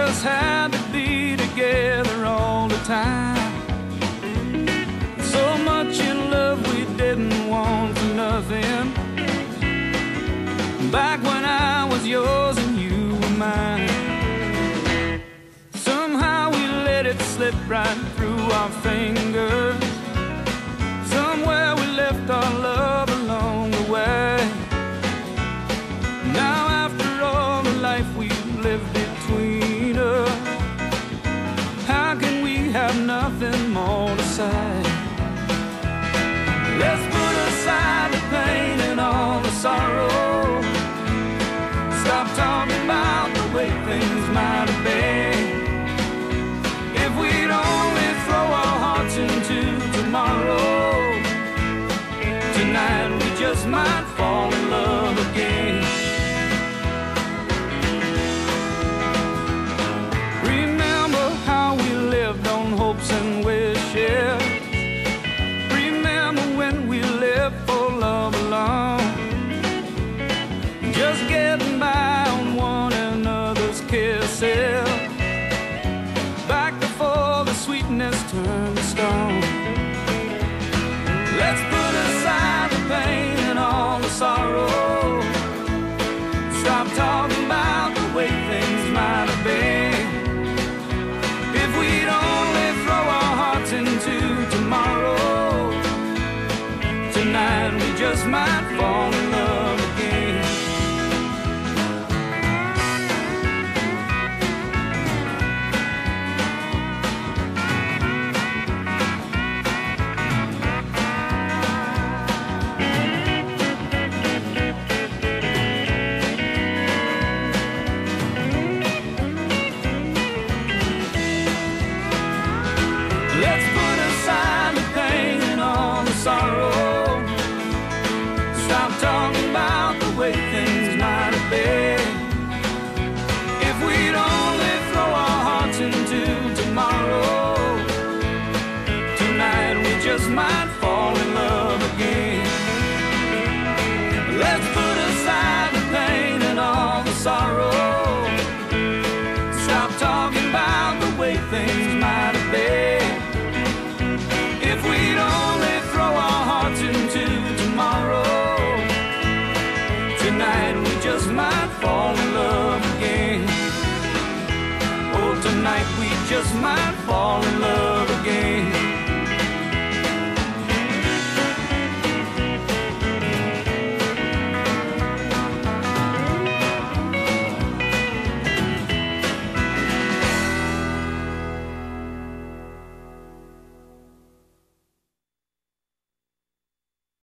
Just had to be together all the time. So much in love we didn't want for nothing. Back when I was yours and you were mine. Somehow we let it slip right through our fingers. Somewhere we left our love along the way. Now, after all the life we've lived between Let's put aside the pain and all the sorrow. Stop talking fall in love might fall in love again. Let's put aside the pain and all the sorrow. Stop talking about the way things might have been. If we'd only throw our hearts into tomorrow, tonight we just might fall in love again. Oh, tonight we just might